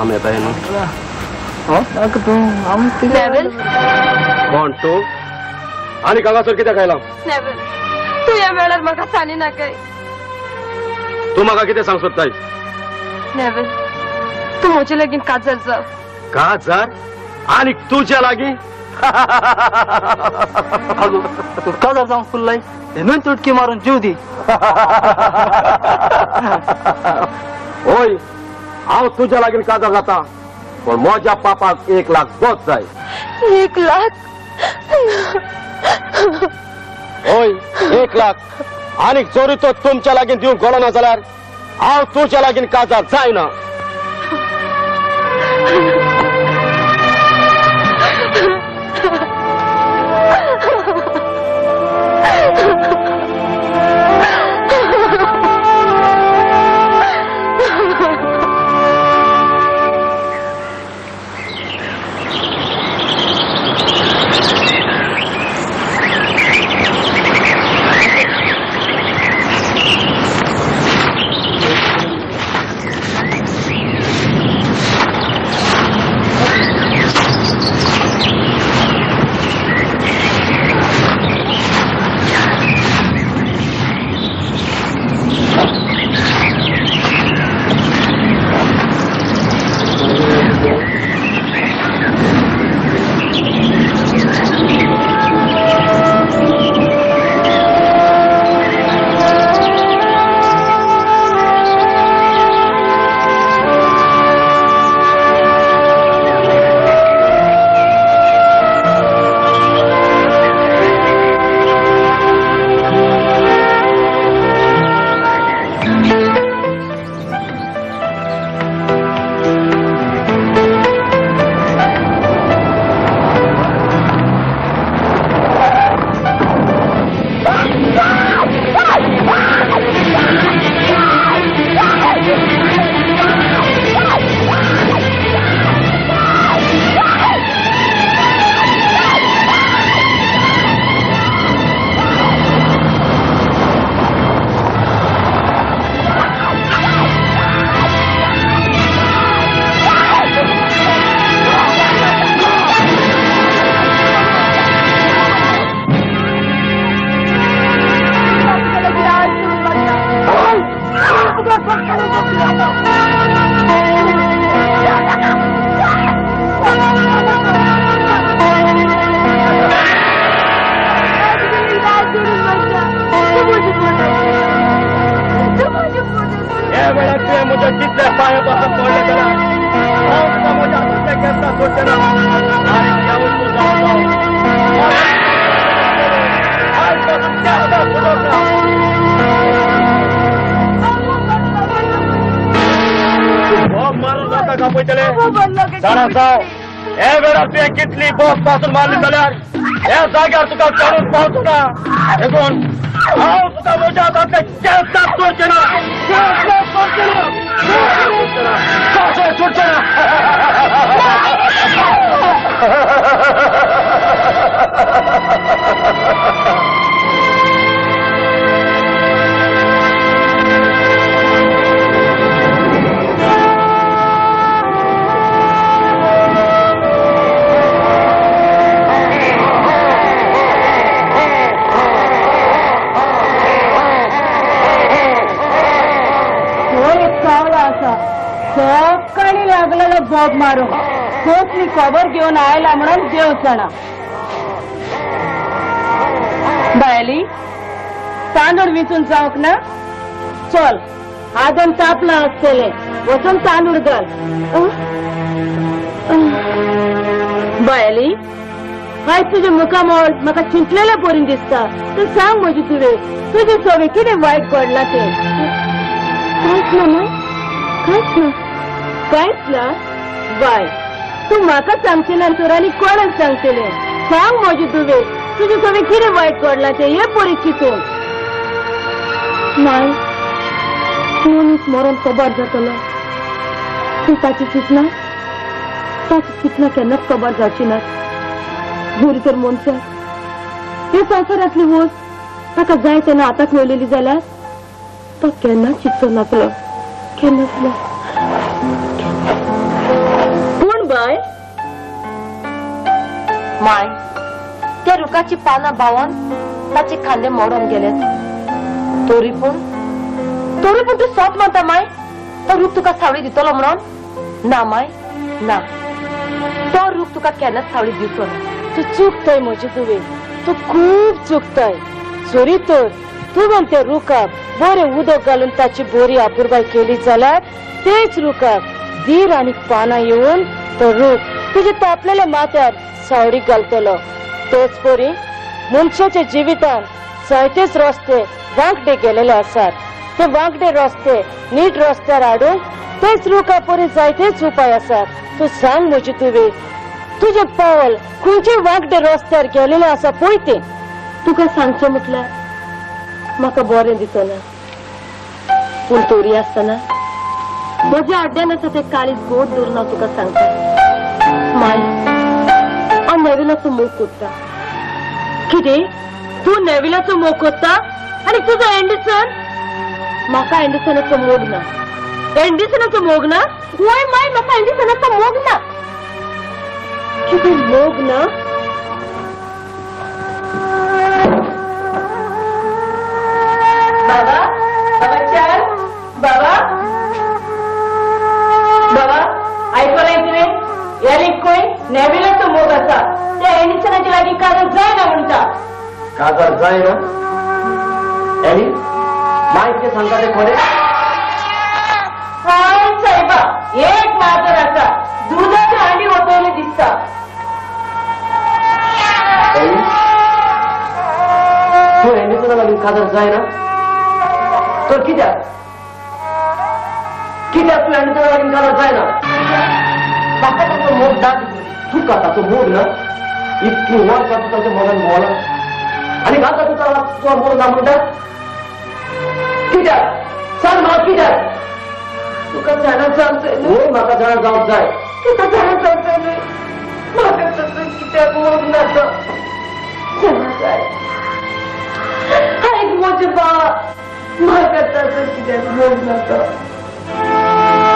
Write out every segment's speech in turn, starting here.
काम येत ना नेवल कोण तू? आणि कागासोर किती खायला? नेवल तू या वेळार म्हाका सांगली नाकाय तू म्हाका किती सांगसोत ताई नेवल तू म्हजे लगीन काजल जाव का जर? आणि तुझ्या लागी? का जर जाऊन फुललाय? म्हणून तुटकी मारून जीव दी. होय हांव तुझ्या लागीन काजर जाता पण माझ्या पापाक एक लाख बोत जाय. एक लाख? होय एक लाख. आणि चोरी तो तुमच्या लागीन दिवंक गोळो ना जाल्यार हांव तुझ्या लागीन काजार जायना मारून जाता का पळयतले जाणा जाव हे वेळार तुवें कितली बोबपासून मारली जाल्यार ह्या जाग्यार तुका चडून पावचो ना देखून हांव तुका म्हज्या हातांतले केन्ना सोडचें ना केन्ना सोडचें ना सोडचें ना काशें सोडचें ना लागलेला बॉब मारून तोच मी कवर घेऊन आयला म्हणून देव सणा. बायली तांदूळ विचून जाऊक ना? चल आदन तापला असतले. वचून तांदूळ घाल. अं? बायली आज तुझ्या मुखामोळ म्हाका चिंतलेल्या पोरीन दिसता. तू सांग म्हजी तुवे तुझे सोबे कितें वायट घडला ते. कांयच ना कांयच ना कांयच ना? बाय तू म्हाका सांगचे ना तर आनी कोणाक सांगतले सांग म्हजे तुवे तुझे सगळे कितें वायट घडला ते हे परिस्थितीतून चिंतून नाय मनीस मरण कबार जातलो तू ताची चिंतना ताची चिंतना केन्नाच कबार जावची ना? भुरी तर मनशाक हे संवसारांतली वस्त ताका जाय तेन्ना आतांच मेळलेली जाल्यार तो केन्ना चिंतचो नासलो केन्नाच ना? कोण बाय माय त्या रुखाची पानां बावन ताचे खांदे मोडून गेलेत. तोरी पण. तोरी पण तू सोत मानता माय? तो रूख तुका सावळी दितलो म्हणून? ना माय ना. तो रूख तुका केन्नाच सावळी दिवचो ना. तू चुकतय म्हजी तुवे. तू खूप चुकतय. चोरी तर. तू म्हणते रुकाक बरें उदक घालून ताची बोरी आपुरबाय केली जाल्यार तेच रुकाक धीर आणि पानां येऊन तो रूख तुझे तापलेल्या माथ्यार सावडीक घालतलो. तेच पोरी मनशाच्या जिवितान जायतेच रस्ते वांगडे गेलेले आसात ते वांगडे रस्ते नीट रस्त्यार हाडून तेच रुका पोरी जायतेच उपाय आसात तू सांग म्हजी तुवे तुझे पावल खंयचे वांगडे रस्त्यार गेलेले आसा पळय ते तुका सांगचें म्हटल्यार म्हाका बरें दिसना पूण तोरी आसतना म्हज्या आड्ड्यान आसा ते काळीज गोड धरून हांव तुका सांगता माय हांव नेविलाचो मोग कोत्ता कितें तूं नेविलाचो मोग कोत्ता आनी तुजो एंडिसन म्हाका एंडिसनाचो मोग ना एंडिसनाचो मोग ना वय माय म्हाका एंडिसनाचो मोग ना कितें मोग ना नेविलाचो मोग आसा त्या एंडिसनाच्या लागीं कारण जायना म्हणटा काजार जाय ना? एनी? माहिती सांगता ते खरे हाय साहेबा एक माजर आसा दुधाची हांडी ओतवली दिसता. तू एंडिसना लागीं काजार जाय ना? तर कित्याक कित्याक तू एंडिसना लागीं काजार जाय ना? ताचो मोग दाख तुका ताचो मोग ना इतकी वर्सां तू ताच्या मोगान भोवला आणि घालता तू ताला तुका मोग ना म्हणटा कित्याक सांग म्हाका कित्याक तुका जाणा सांगतोय होय म्हाका जाण जावंक जाय तुका जाणा सांगतोय न्ही म्हाका तसो कित्याक मोग ना तो जाणा जाय आयक म्हजे बाबा म्हाका तसो कित्याक मोग ना तो Jangan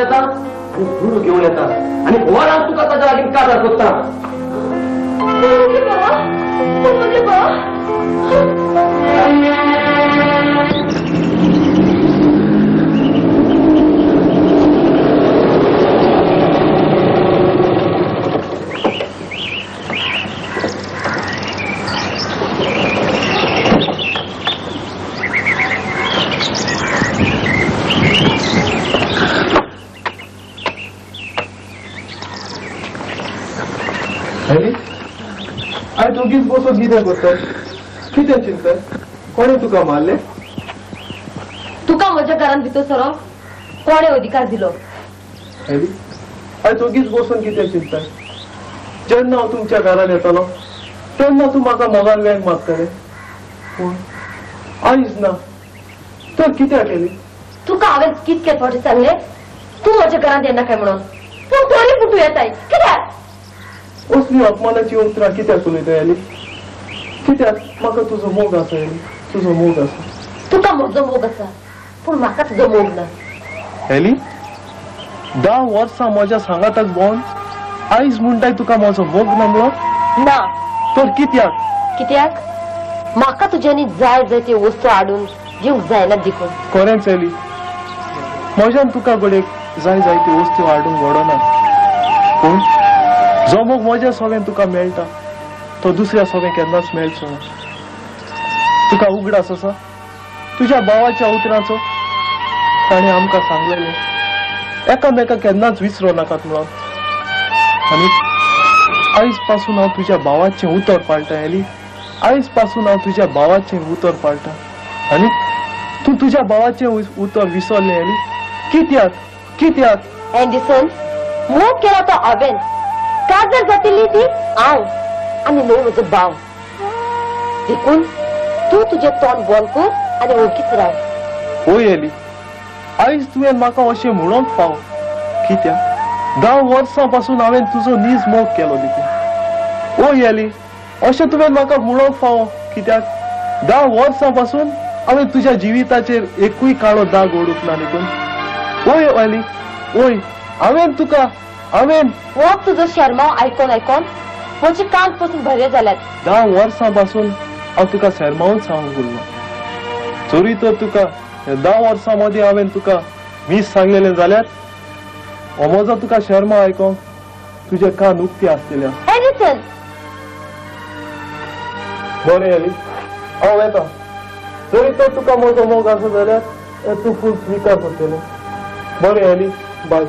हांव आतांच येता आनी तूं घेवन येता तुका ताच्या लागीं कादार करता बसून कितें करतात कितें चिंता. कोणे तुका मारले? तुका म्हज्या घरान भितर सरो. कोणे अधिकार दिलो? हॅली आय दोगीच बसून कितें चिंता? जेन्ना हांव तुमच्या घरान येतलो तेन्ना तूं म्हाका मोगान वेंग मारतले पूण आयज ना. तर कित्याक केली तुका हांवें कितके फावटी सांगले तू म्हज्या घरांत येना काय म्हणून? पूण तरी पूण तूं येताय कित्याक असली अपमानाची उतरां कित्याक उलयता हॅली कित्याक म्हाका तुजो मोग आसा तुजो मोग आसा तुका म्हजो मोग आसा पूण म्हाका तुजो मोग ना एली धा वर्सां म्हज्या सांगाताक भोवन आयज म्हणटाय तुका म्हजो मोग ना म्हणून ना तर कित्याक कित्याक म्हाका तुज्यांनी जाय जाय त्यो वस्तू हाडून दिवंक जायना देखून खरेंच एली म्हज्यान तुका गोडेक जाय जाय ती वस्तू हाडूंक व्हडना पूण जो मोग म्हज्या सोबेन तुका मेळटा तो दुसऱ्या सोबें केन्नाच मेळचो ना तुका उगडास आसा तुज्या भावाच्या उतराचो? ताणें आमकां सांगलेलें. एकामेका केन्नाच विसरो नाकात म्हणून आनी आयजपासून हांव तुज्या भावाचें उतर पाळटा एली. आयजपासून हांव तुज्या भावाचें उतर पाळटा आनी तूं तुज्या भावाचें उतर विसरलें एली. कित्याक कित्याक एंडिसन मोग केला तो हांवें काजर जातिल्ली ती? हांव न्हय म्हजो भाव देखून तूं तुजें तोंड बंद कर आनी वळखीच राव ओय एली. आयज तुवें म्हाका अशें म्हणूंक फाव कित्याक धा वर्सां पासून हांवें तुजो नीज मोग केलो देखून ओय एली. अशें तुवें म्हाका म्हणूंक फाव कित्याक धा वर्सां पासून हांवें तुज्या जिविताचेर एकूय काळो दाग ओडूंक ना देखून ओय एली. ओय हांवें तुका. हांवें हो तुजो शर्माव आयकोन आयकोन म्हजे कानपासून भरे जाल्यात धा वर्सां पासून हांव तुका शर्मावून सांगूंक उरलो चोरी तर तुका धा वर्सां मदीं हांवें तुका मीस सांगलेलें जाल्यार हो म्हजो तुका शर्मा आयकोंक तुजे कान उक्ती आसलेले आसा एडिसन बरें एली हांव येता. जरी तर तुका म्हजो मोग आसा जाल्यार तूं फूल स्विकार करतलें बरें एली bye.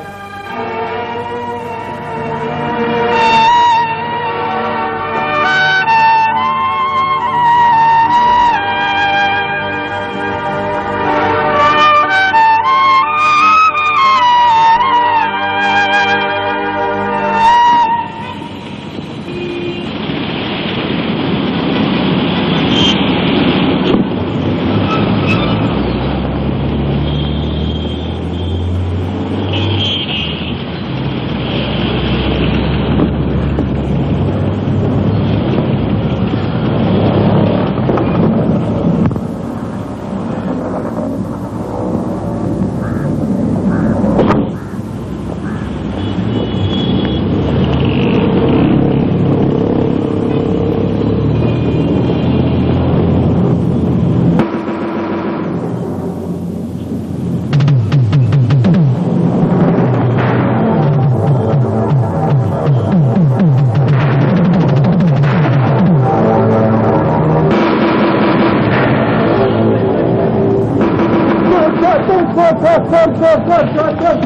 Pô, pô, pô, pô, pô,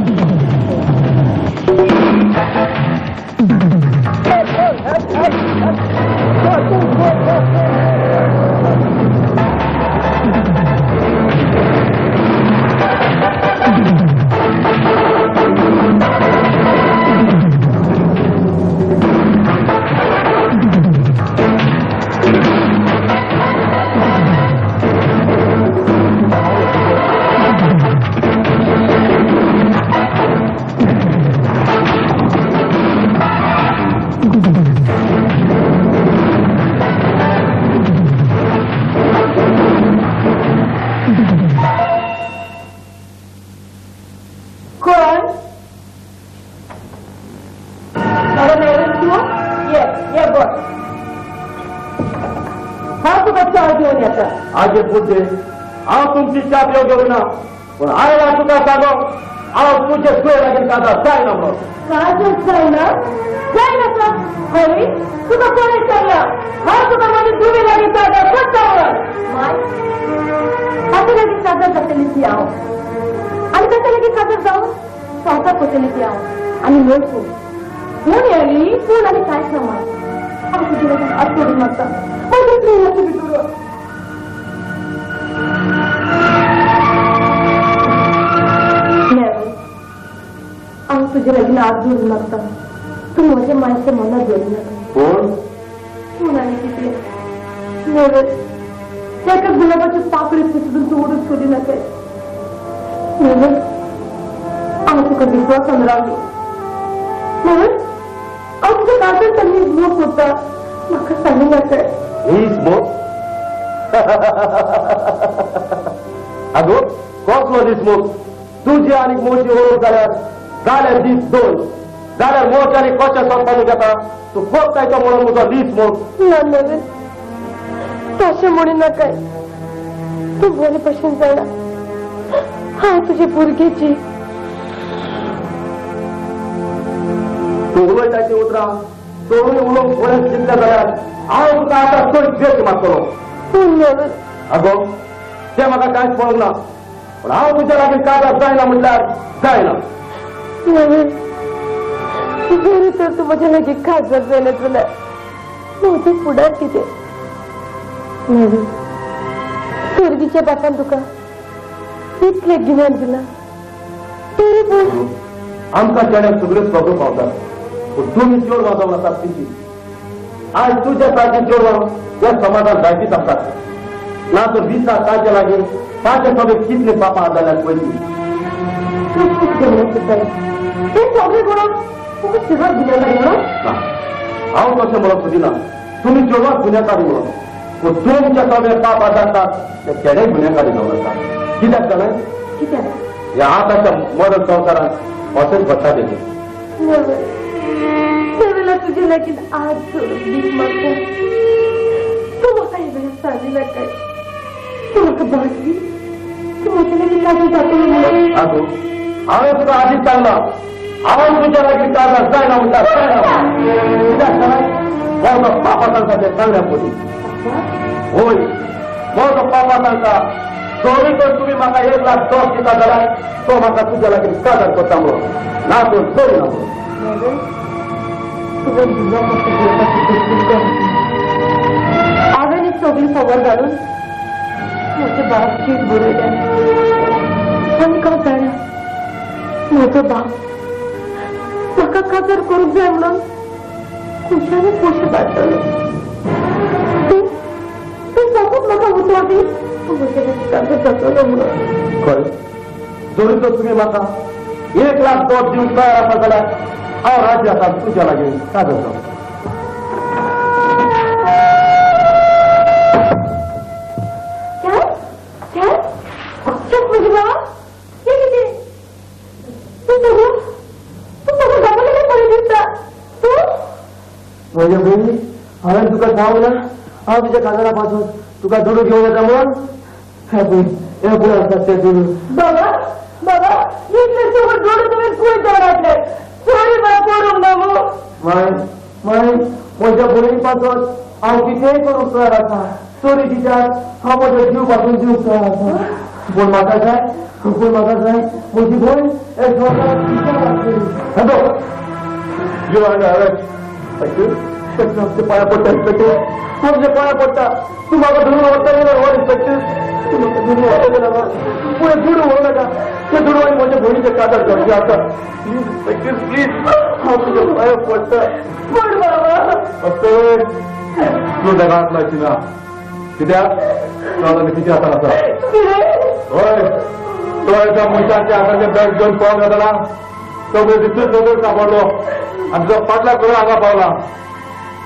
हांव प्रयोग च्या पण आयला तुका सांगो हांव तुझे सोय लागेल कादा जाय ना म्हणून काजच जायना जायना का हरी तुका कोणी सांगलं हा तुका माझी दुवी लागली कादा कोण चांगलं आता लगेच काजर जातली ती हांव आणि ती हांव लोट. कोण कोण काय समान हांव तुझे मागता हांव तुजे लगीन आज जोडूं लागता। तूं म्हज्या मायच्या मनात जोडूं नाका कोण पूण आनी कितें नेवल तेका गुलाबाचे पाकळी पुसून तूं उडूच करी नाका नेवल हांव तुका विश्वासान रावली नेवल हांव तुका काजल त्यांनी मोग करता म्हाका सांगू नाका ही स्मोक अगो तुझी मोठी ओळख जाल्यार जाल्यार दीस दोन जाल्यार मोठ आणि कशें सोंपपाक घेता तू खूप काय तो म्हणून तुजो दीस स्मोक ना नवीन तशें म्हणू नाकाय तू बरे भशेन जाणा हांव तुजी भुरगेची तू उलयताची उतरां सोडून उलोवंक फुडें चिंतलें जाल्यार हांव तुका आतां चड द्वेश नवीन अगो ते म्हाका कांयच पळोवंक ना पण हांव तुज्या लागीं कागार जायना म्हटल्यार जायना नवीन जरी तर तू म्हज्या लागीं खाजर जालें जाल्यार म्हजें फुडार कितें नवीन सर्गीच्या बापान तुका इतलें गिन्यान दिलां तरी पूण आमकां चेड्याक सगळ्यो सगळ्यो पावतात पूण तुमी चोर वाजोवंक आसात तिची आज तुज्या सारकी चोरवां या समाजात जायतीच आसतात ना तर दिसा ताचे लागीं ताचे सगळे कितले पापा जाल्यार पयली तू खूप गिन्यान दिताय ते सगळे गुणां तुका शिवर गिन्यान लागलो ना हांव तशें म्हणप सोदिना तुमी चोरवां गुन्यांवकारी म्हणून पूण तुमचे सगळे पापा जातात ते गुन्यांवकारी जावन आसात कित्याक जाणां कित्याक ह्या आतांच्या मॉडर्न संवसारांत घडटा तेजें देवेला तुझे लागीन आज सोडून भीक मागता तू म्हाका हे वेळेस सांगितलं काय तू म्हाका भाटली तू म्हज्या लागीन लागीं जातलो म्हणून आगो हांवें तुका आदींच सांगला हांव तुज्या लागीं कागार जायना म्हणटा जायना कित्याक जाणां म्हजो पापा सांगता तें सांगल्या पयलीं होय. म्हजो पापा सांगता चोरी तर तुमी म्हाका एक लाख दोस दिता जाल्यार तो म्हाका तुज्या लागीं कागार करता म्हणून. ना तो चोरी ना हांवें सगळी खबर घालून म्हजे बाप शीट बरयल्या आनी काय जाणा? म्हजो बाप म्हाका काजार करून जाय म्हणून खुशाली पयशे धाडटलो तूं तूं सगळ्यात म्हाका उतर दी म्हजे म्हणून. एक लाख दोन दिवस तयार आसा जाल्यार हा राज्य आसा तुज्या का कागार म्हणजे बहिणी हांवें तुका ना? हांव तुज्या कानारा पासून तुका दुडू घेवन येता म्हणून. हे पळय हे पळय आसता ते दुडू बाबा बाबा इतले चोरी मला पडून ना मग माय माय म्हज्या भयणी पासून हांव कितेंय करूंक तयार आसा चोरी दितात हांव म्हज्या जीवपासून जीव तयार आसा पूण म्हाका जाय पूण म्हाका जाय म्हजी भयण हे आसतली हॅलो यू आर अरेस्ट पाया पडता इन्स्पेक्टर तुमचे पाया पडता तू माझा धरून वाटता येणार वर इन्स्पेक्टर तू माझा धरून व्हरता येणार पुढे धुडू होऊ नका. ते धुडू आणि माझ्या भयणीचे कादर करते आता. प्लीज इन्स्पेक्टर प्लीज हा तुज्या पाया पडता पड बाबा. असं तूं तेका हात ना. कित्याक तो किती आता आसा होय. तो एका मनशाचे हाताचे बॅग घेऊन पळोवंक जाताना. सगळे दिसून सगळं सापडलो. आणि जो फाटल्या करून आगा पावला.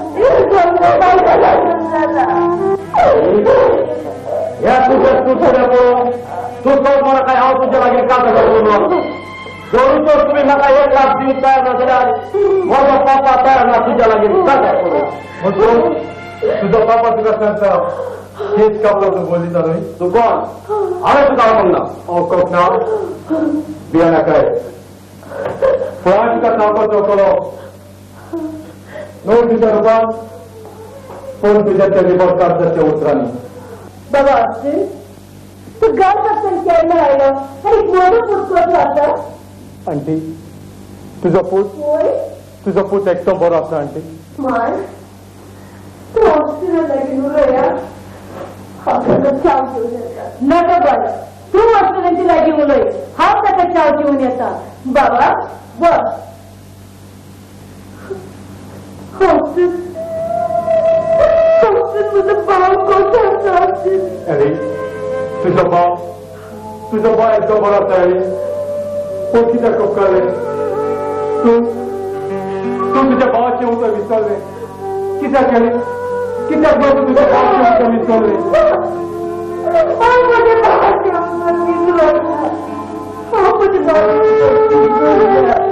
परिस्थिती लागले चाल मारून दिवस या तुझ्या तुझ्या तू तो मला काय हांव तुज्या लागीं कागाळ करून जरूर तर तुम्ही म्हाका एक लाख दिवंक तयार ना जाल्यार म्हजो पापा तयार ना तुज्या लागीं कागाळ करून तुजो पापा तुका सांगता तेच कापला तू बोलिता न्हय तू कोण हांवें तुका सांगना हांव कोकणा बियाणा काय फळां तुका सांगपाचो कलो णव तुज्या रुपान पूण तुज्या त्या रिपोर्टाच्या उतरांनी. बाबा तू गाल पटकन केलं राहिलं आणि मोठं पुस्तक आता? आंटी तुजो पूत होय? तुजो पूत एकदम बरो आसा आंटी. माय तू हॉस्पिटल लागीन उरया चाव घेऊन येतात नको बरं तू वस्तू तिला घेऊन ये हा त्याचा चाव घेऊन येतात बाबा बस हौसेन हौसेन तुझं भाव कोणता हौसेन अरे तुझा भाव तुझा भाव एकदम बराच आहे कोण कित्याक कपकाले तू तू तुझ्या भावाचे उतर विसरले कित्याक केले कित्याक बघ तू तुझ्या भावाचे उतर विसरले माझ्या भावाचे अंगात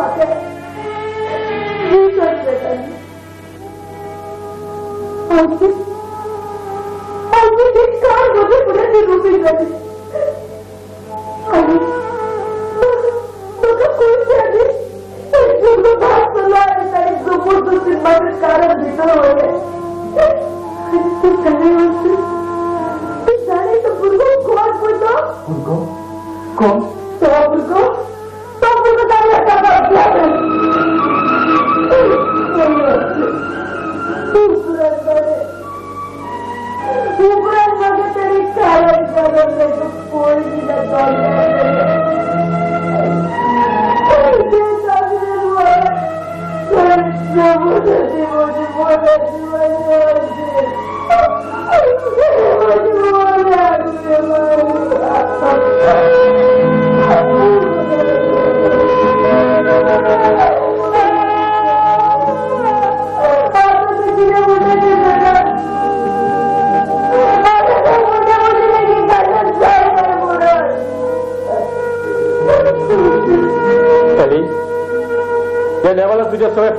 स्वतःचे पातळ मी करते त्यांनी. आज आणि ते काय मध्ये पुढे निरोपी झाले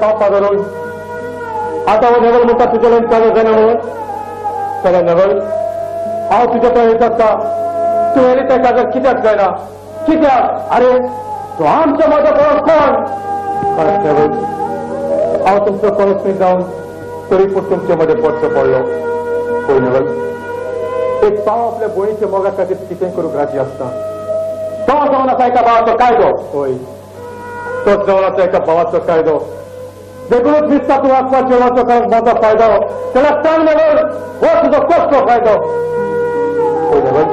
तुझ्या सगळे पाप पादरून आता व नेवल म्हणता तुझ्या लाईन चालू जाणार म्हणून चला नेवल हांव तुझ्या तो येत आसता तू येली त्या कागद कित्याक जायना कित्याक अरे तो आमच्या माझ्या परत कोण खरंच नेवल हांव तुमचो परत मी जाऊन तरी पूण तुमचे मध्ये पडचो पडलो पळय नेवल एक पाव आपल्या बोळीच्या मोगा खातीर कितें करूंक राजी आसता तो जावन आसा एका भावाचो कायदो होय तोच जावन आसा एका भावाचो कायदो देखूनच दिसता तूं आसपास जेवणाचो कारण माझा फायदो त्याला सांग नवल हो तुझो कसलो फायदो होय नवल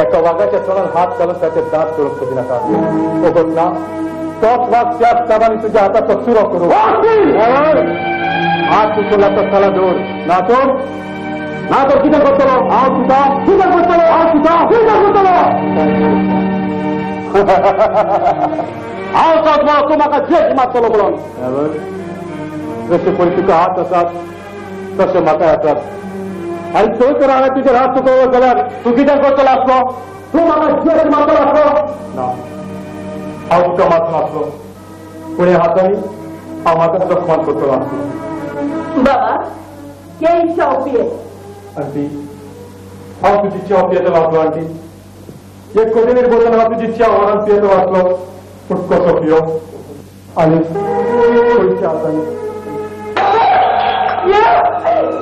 एका वाघाच्या तोंडात हात घालून त्याचे दात करून कधी नाका सोबत ना तोच वाघ त्या सामानी तुझ्या हाताचा सुरो करू हात तुझला तर त्याला जोड ना तो ना तो कितें करतलो हांव तुका कितें करतलो हांव तुका कितें करतलो हांव सांग म्हणून तूं म्हाका जेट मारतलो म्हणून जशे पळय तुका हात आसात तशे म्हाका आसात आनी थंय तर हांवें तुजेर हात चुकवलो जाल्यार तूं कितें करतलो आसलो तूं म्हाका जेट मारतलो आसलो ना हांव तुका मारतलो आसलो पूण ह्या हातांनी हांव म्हाका जखमान करतलो आसलो बाबा या इच्छा ओपी आंटी हांव तुजी च्या पियेतो वाचलो आंटी एक कोटीनीर बोलून हांव तुजी च्या व्हरान पियेतो वाचलो पूण कसो पियो आनी खंयच्या हातांनी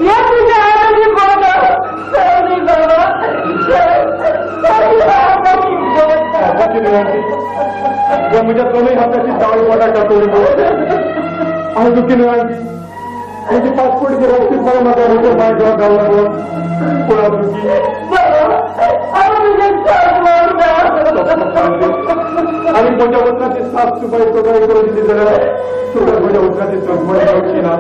या तुझ्या हाताची बोट सॉरी बाबा हाताची न्हय आंटी जे म्हज्या दोनूय हाताची दावळी पोटा कातोली हांव दुखी न्हय आंटी म्हजी पासपोर्ट व्यवस्थीत मला म्हाका रोजो भायर घेवं घालना म्हणून पूण हांव दुखी आणि म्हज्या उतराची साफ सुपाई सगळी करून दिली जाल्यार तुका म्हज्या उतराची चडमड घेवची ना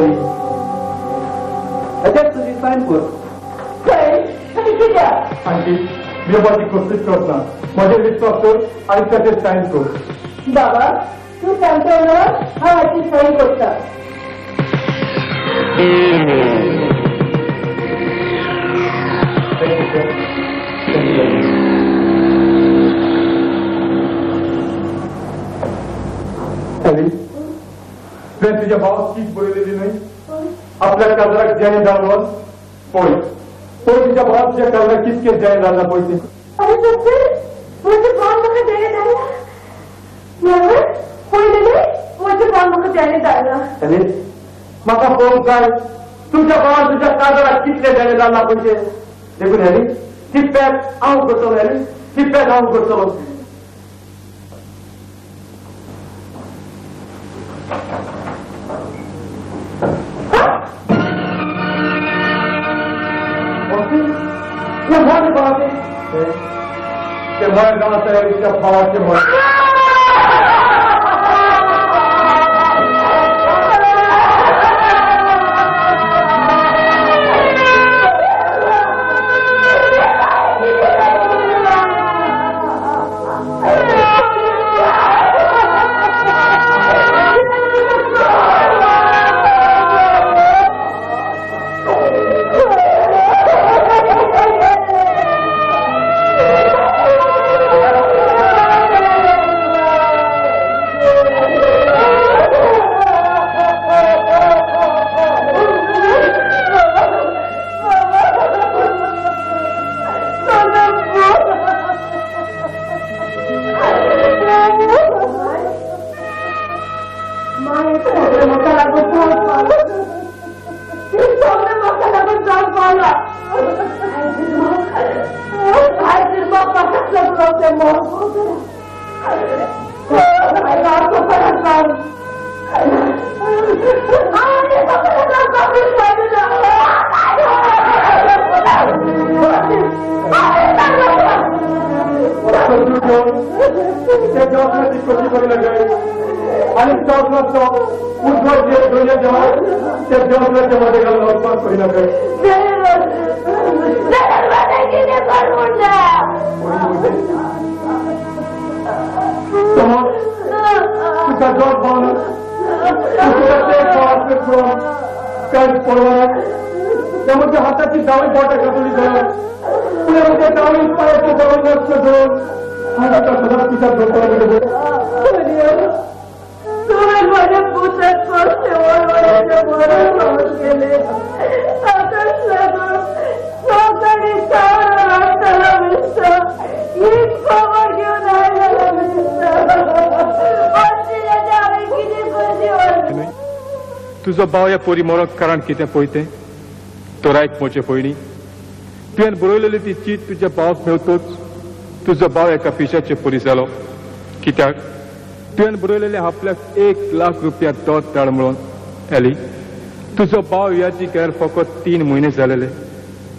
foi. Até que surgiu está em curso. Foi? Angie, मी माझी कोशिश करणार माझ्या विश्वास कर आणि त्याचे साईन कर बाबा तू सांगतोवर हा अशी सही गोष्ट अरे तुझ्या तुझ्या भावात चीज बोललेली नाही आपल्या काजरात ज्याने जाणवत होय होय तुझ्या भावात तुझ्या काजरात कितके ज्याने जाणला पैसे म्हाका फोन काय तुमच्या भावात तुझ्या काजरात कितले ज्याने जाणला पैसे देखून हॅरी कितप्याक हांव करतलो हॅरी कितप्याक हांव करतलो ते माझे भावाचे ते माझ्या गावाच्या हॅरीच्या भावाचे मत त्या जॉबमध्ये कधी बघितलं गेलं आणि जॉबला जॉब उद्भव जे दोन्ही जॉब त्या जॉबला मध्ये घालून उत्पाद पहिला काय तुझा जॉब पाहून तुझ्या ते गावातले फ्रॉम काय पडणार त्यामध्ये हाताची डावी बोट तुझा माझ्या गेले. आता भाव ह्या पोरी मरोंक कारण कितें पळयतें तोरायक पोवचे पयलीं तुवें बरयलेली ती चीट तुज्या भावाक मेवतोच तुजो भाव एका पिशाचे पुरी जालो कित्याक तुवें बरयलेले आपल्याक एक लाख रुपया तो धाड म्हणून एली तुजो भाव याची केल्यार फकत तीन म्हयने जालेले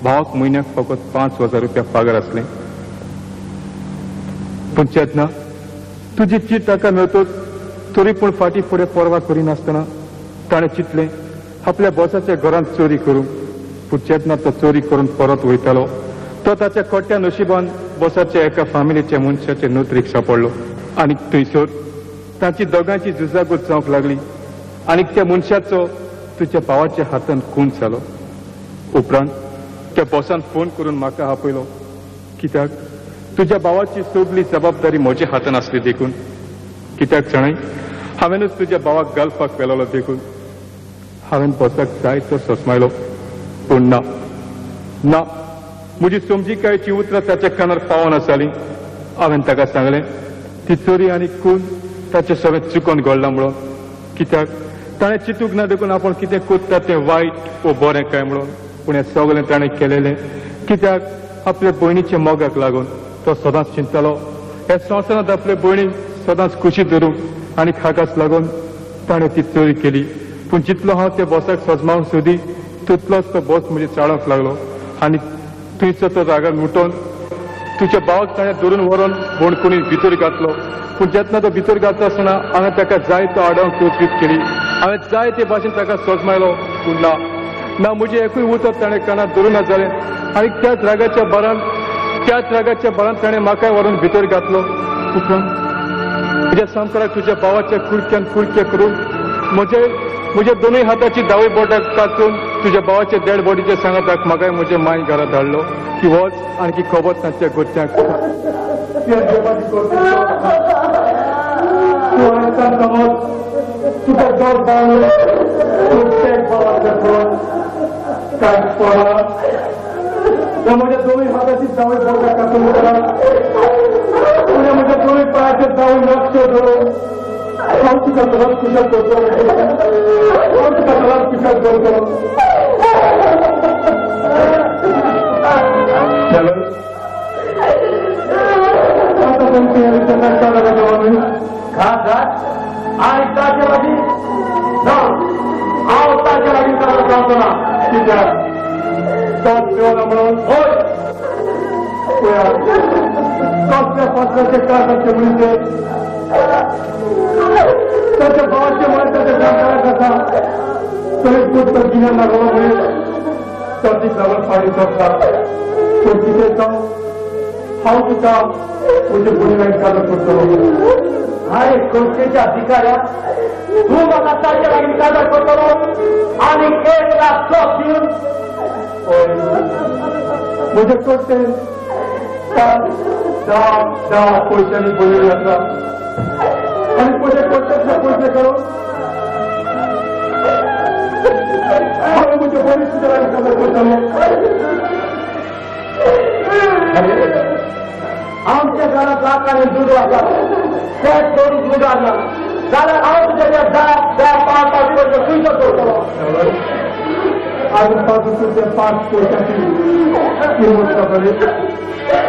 भावाक म्हयन्याक फकत पांच हजार रुपया पगार आसले पूण चेतना तुजी चीट ताका मेवतोच तरी पूण फाटीं फुडें परवा करिनासतना ताणें चिंतलें आपल्या बॉसाच्या घरांत चोरी करूं. पूण चेतना तो चोरी करून परत वयतालो तो ताच्या खोट्या नशिबान बॉसाच्या एका फामिलीच्या मनशाचे नोकरीक सापडलो आनी थंयसर तांची दोगांची झुजागूज जावंक लागली. आनी त्या मनशाचो तुज्या भावाच्या हातान खून जालो उपरांत त्या बॉसान फोन करून म्हाका आपयलो कित्याक? तुज्या भावाची सगळी जबाबदारी म्हज्या हातान आसली देखून. कित्याक जाणाय हांवेनूच तुज्या भावाक घालपाक पेललो देखून. हांवेन बॉसाक जायतो सोसमायलो. पूण ना. ना. म्हजी समजिकायची उतरां ताच्या कानार पावोन आसाली हांवें ताका सांगलें ती चोरी आनी कोण ताचें सगळें चुकोन घडलां म्हणून. कित्याक? ताणें चिंतूंक ना देखून आपूण कितें कोत्ता तें वायट वो बरें काय म्हणून. पूण हें सगळें ताणें केलेलें. कित्याक? आपल्या भयणीच्या मोगाक लागून. तो सदांच चिंततालो ह्या संवसारांत आपले भयणीक सदांच खुशी धरूंक आनी खाकास लागून ताणें ती चोरी केली. पूण जितलो हांव त्या बॉसाक सजमावन सोदी तितलोच तो बॉस म्हजे चाळोंक लागलो. आनी थंयचो तो जाग्यार उठोवन तुज्या भावाक ताणें धरून व्हरून कोणी भितर घातलो. पूण जेन्ना तो भितर घातलो आसतना हांवें ताका जाय तो आडोवंक कोचवीत केली. हांवें जाय ते भाशेन ताका सोजमायलो पूण ना ना म्हजें एकूय उतर ताणें कानार धरून ना जालें आनी त्याच रागाच्या बरान त्याच रागाच्या भरान ताणें म्हाकाय व्हरून भितर घातलो. उपरांत म्हज्या संसाराक तुज्या भावाच्या कुडक्यान कुडके करून म्हजे म्हज्या दोनूय हाताची दावे बोटाक काचून तुज्या भावाच्या डेड बॉडीच्या सांगाताक म्हाकाय म्हजे माय घरा धाडलो की वच आणखी खबर तांच्या गोत्याक त्या देवाची दोन्ही हाताची जावळ बोटा कापून करा। पुढे दोन्ही पायाचे जावळ लक्ष धरून कौतुका तुला करतो कौतुका तुला कुशल करतो चलो आता तुमची हरिचंद्र चालला जावा घात घात आणि ताजेवाडी आव ताजेवाडी करायला सांगतो ना ठीक आहे सात ठेवला म्हणून होय कसल्या पात्राचे काळाचे म्हणजे त्याच्या भावाच्या माणसाच्या जाणारा कसा तरी पुस्तक गिन्यांना रोग होईल त्याची जवळ पाणी करतात तो तिथे जाऊन हाव तुझा तुझे कोणी नाही चालत होतो अरे कोणत्याच्या अधिकाऱ्या तू मला ताजेवाडी सादर करतो आणि एक लाख शॉप देऊन म्हणजे कोणते पाच दहा दहा पैशांनी बोलले जातात आमच्या घरात लाखाने दूध वाटला त्यात थोडी दूध आणला झालं आम त्याच्या दहा दहा पाच पाच वर्ष सुईचं करतो आजपासून तुझ्या पाच पैशाची किंमत करणारे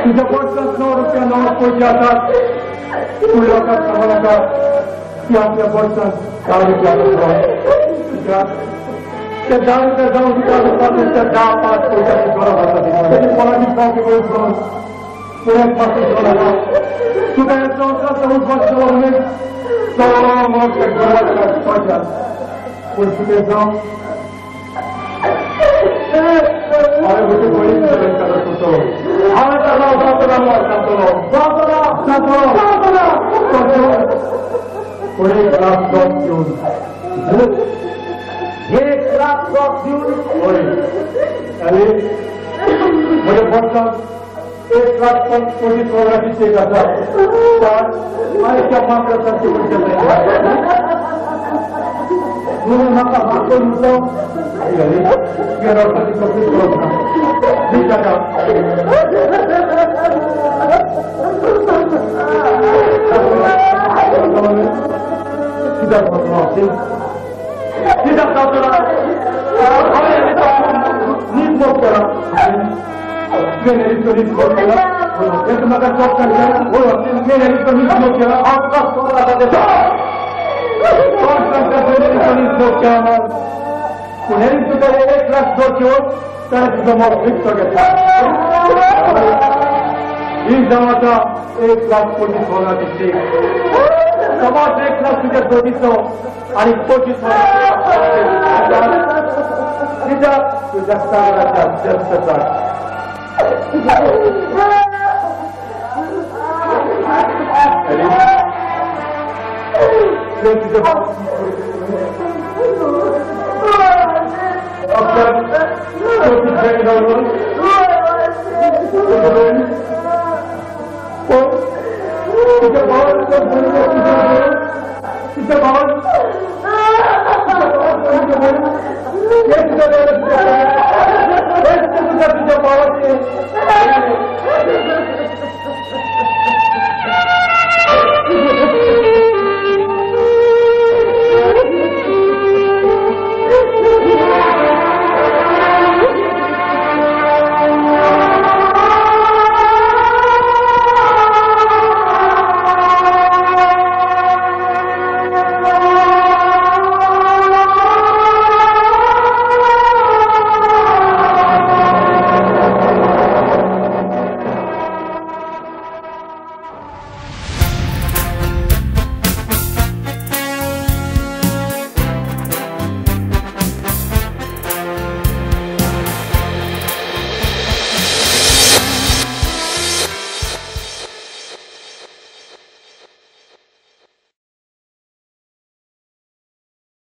तुझ्या पडतात नऊ रुपया नऊ कोटी असतात तू लोकात समजा की आपल्या पडतात दहा रुपया त्या दहा रुपया जाऊन तुझ्या त्या दहा पाच पैशाची गरज होतात त्याची कोणाची पावती करून करून पुण्यात पासून सोडा तू काय चौथा चौथपासून मग त्या गरज पैसा पण तिथे जाऊन अरे बेटे बड़ी मेहनत करत होतो आम्ही त्याला सातरा सातरा सातरा सातरा पुढे ग्लास टॉप घेऊन एक लाख शॉप देऊन होय आणि म्हणजे बसतात एक लाख पण कोणी चोराची चेक असतात आणि त्या माकडासारखी म्हणून नका हाकून होतो गेरासाठी कपडे करत ठीक आहे किती असेल तिथं जातो ना नीट बोट करा मेलेरी नीट बोट केला एकमेका चौक केला मेलेरी नीट बोट केला आसपास सोडला त्याचा नीट बोट केला पुणेरी तुझा एक लाख बोट घेऊन त्याला तुझं मग फिक्स घेतला ही जमाचा एक लाख कोटी सोळा दिसते समाज एक लाख तुझ्या जोडीचं आणि कोटी तिच्या तुझ्या चांगल्याचा जास्त चांग